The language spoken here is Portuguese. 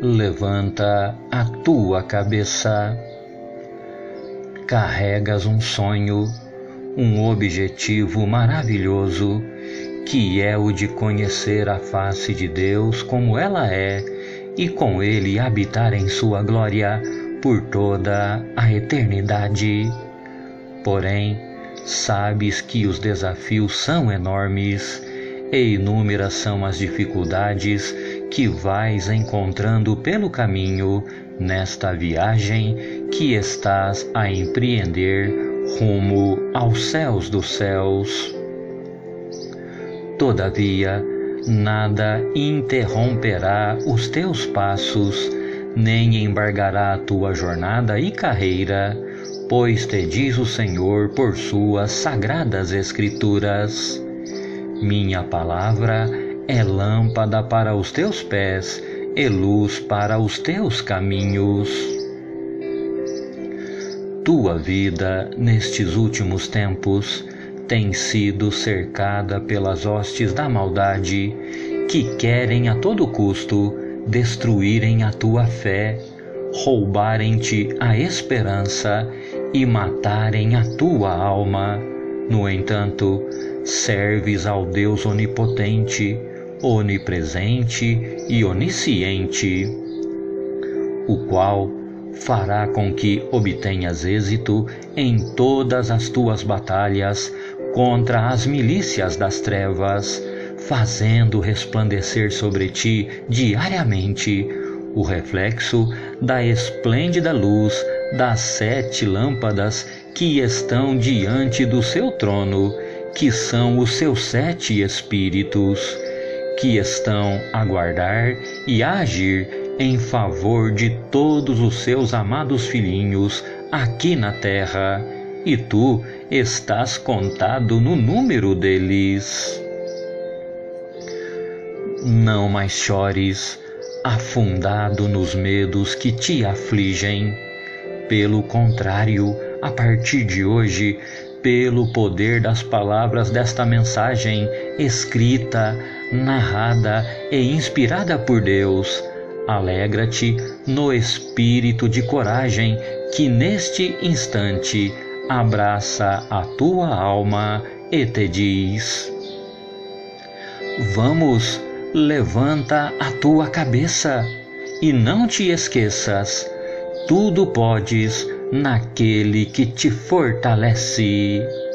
levanta a tua cabeça. Carregas um sonho, um objetivo maravilhoso, que é o de conhecer a face de Deus como ela é e com Ele habitar em Sua glória por toda a eternidade. Porém, sabes que os desafios são enormes e inúmeras são as dificuldades que vais encontrando pelo caminho nesta viagem que estás a empreender rumo aos céus dos céus. Todavia, nada interromperá os teus passos, nem embargará a tua jornada e carreira, pois te diz o Senhor por suas sagradas Escrituras: Minha palavra é lâmpada para os teus pés e luz para os teus caminhos. Tua vida nestes últimos tempos tem sido cercada pelas hostes da maldade que querem a todo custo destruírem a tua fé, roubarem-te a esperança e matarem a tua alma. No entanto, serves ao Deus onipotente onipresente e onisciente, o qual fará com que obtenhas êxito em todas as tuas batalhas contra as milícias das trevas, fazendo resplandecer sobre ti diariamente o reflexo da esplêndida luz das sete lâmpadas que estão diante do seu trono, que são os seus sete espíritos que estão a guardar e a agir em favor de todos os seus amados filhinhos aqui na terra, e tu estás contado no número deles. Não mais chores, afundado nos medos que te afligem. Pelo contrário, a partir de hoje, pelo poder das palavras desta mensagem escrita, narrada e inspirada por Deus. Alegra-te no espírito de coragem que neste instante abraça a tua alma e te diz: Vamos, levanta a tua cabeça e não te esqueças, tudo podes naquele que te fortalece.